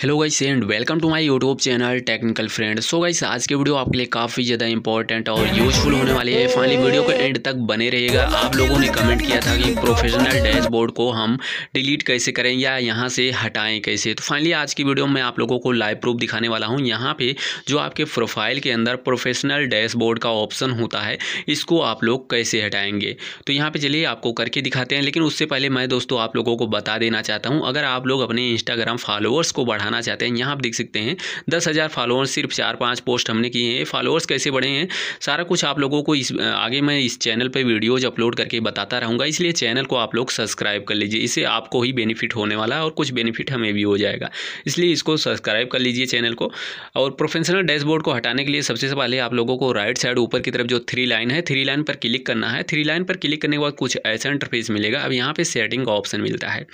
Hello guys and welcome to my YouTube channel technical friend so guys आज के video आपके लिए काफ़ी ज़्यादा इंपॉर्टेंट और यूजफुल होने वाली है। फाइनली वीडियो को एंड तक बने रहेगा आप लोगों ने कमेंट किया था कि प्रोफेशनल डैशबोर्ड को हम डिलीट कैसे करें या यहाँ से हटाएँ कैसे। तो फाइनली आज की वीडियो में आप लोगों को लाइव प्रूफ दिखाने वाला हूँ। यहाँ पर जो आपके प्रोफ़ाइल के अंदर प्रोफेशनल डैशबोर्ड का ऑप्शन होता है, इसको आप लोग कैसे हटाएँगे। तो यहाँ पर चलिए आपको करके दिखाते हैं। लेकिन उससे पहले मैं दोस्तों आप लोगों को बता देना चाहता हूँ। अगर आप लोग अपने इंस्टाग्राम फॉलोअर्स को बढ़ाना बढ़ाना चाहते हैं। यहाँ आप देख सकते हैं, दस हज़ार फॉलोअर्स सिर्फ़ चार पाँच पोस्ट हमने किए हैं। फॉलोअर्स कैसे बढ़े हैं? सारा कुछ आप लोगों को इस, आगे मैं इस चैनल पर वीडियोज़ अपलोड करके बताता रहूँगा। इसलिए चैनल को आप लोग सब्सक्राइब कर लीजिए। इससे आपको ही बेनिफिट होने वाला है और कुछ बेनिफिट हमें भी हो जाएगा। इसलिए इसको सब्सक्राइब कर लीजिए चैनल को। और प्रोफेशनल डैशबोर्ड को हटाने के लिए सबसे पहले आप लोगों को राइट साइड ऊपर की तरफ़ जो थ्री लाइन है थ्री लाइन पर क्लिक करना है। थ्री लाइन पर क्लिक करने के बाद कुछ ऐसा इंटरफेस मिलेगा। अब यहाँ पे सेटिंग का ऑप्शन मिलता है।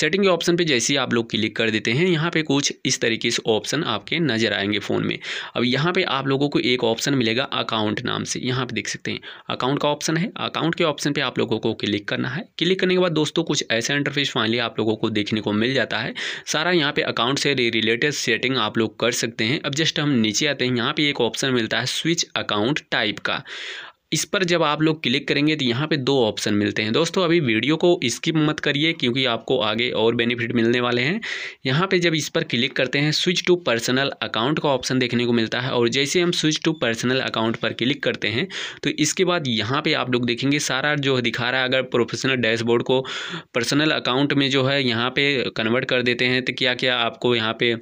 सेटिंग के ऑप्शन पे जैसे ही आप लोग क्लिक कर देते हैं, यहाँ पे कुछ इस तरीके से ऑप्शन आपके नज़र आएँगे फ़ोन में। अब यहाँ पे आप लोगों को एक ऑप्शन मिलेगा अकाउंट नाम से। यहाँ पे देख सकते हैं अकाउंट का ऑप्शन है। अकाउंट के ऑप्शन पे आप लोगों को क्लिक करना है। क्लिक करने के बाद दोस्तों कुछ ऐसा इंटरफेस फाइनली आप लोगों को देखने को मिल जाता है। सारा यहाँ पे अकाउंट से रिलेटेड सेटिंग आप लोग कर सकते हैं। अब जस्ट हम नीचे आते हैं। यहाँ पे एक ऑप्शन मिलता है स्विच अकाउंट टाइप का। इस पर जब आप लोग क्लिक करेंगे तो यहाँ पे दो ऑप्शन मिलते हैं। दोस्तों, अभी वीडियो को स्किप मत करिए क्योंकि आपको आगे और बेनिफिट मिलने वाले हैं। यहाँ पे जब इस पर क्लिक करते हैं, स्विच टू पर्सनल अकाउंट का ऑप्शन देखने को मिलता है और जैसे हम स्विच टू पर्सनल अकाउंट पर क्लिक करते हैं तो इसके बाद यहाँ पर आप लोग देखेंगे सारा जो दिखा रहा है, अगर प्रोफेशनल डैशबोर्ड को पर्सनल अकाउंट में जो है यहाँ पर कन्वर्ट कर देते हैं तो क्या क्या आपको यहाँ पर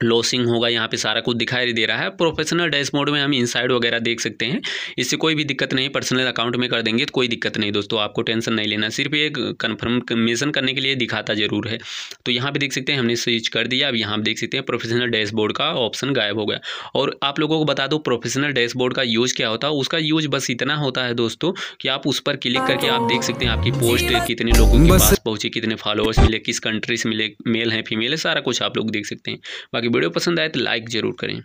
लॉसिंग होगा यहाँ पे सारा कुछ दिखाई दे रहा है। प्रोफेशनल डैश मोड में हम इनसाइड वगैरह देख सकते हैं। इससे कोई भी दिक्कत नहीं पर्सनल अकाउंट में कर देंगे तो कोई दिक्कत नहीं दोस्तों। आपको टेंशन नहीं लेना सिर्फ़ एक कन्फर्मेशन करने के लिए दिखाता ज़रूर है। तो यहाँ पे देख सकते हैं हमने स्विच कर दिया। अब यहाँ देख सकते हैं प्रोफेशनल डैशबोर्ड का ऑप्शन गायब हो गया। और आप लोगों को बता दो प्रोफेशनल डैशबोर्ड का यूज़ क्या होता है? उसका यूज़ बस इतना होता है दोस्तों कि आप उस पर क्लिक करके आप देख सकते हैं आपकी पोस्ट कितने लोगों के पास पहुँचे कितने फॉलोअर्स मिले किस कंट्री से मिले मेल है फीमेल है सारा कुछ आप लोग देख सकते हैं। बाकी वीडियो पसंद आए तो लाइक ज़रूर करें।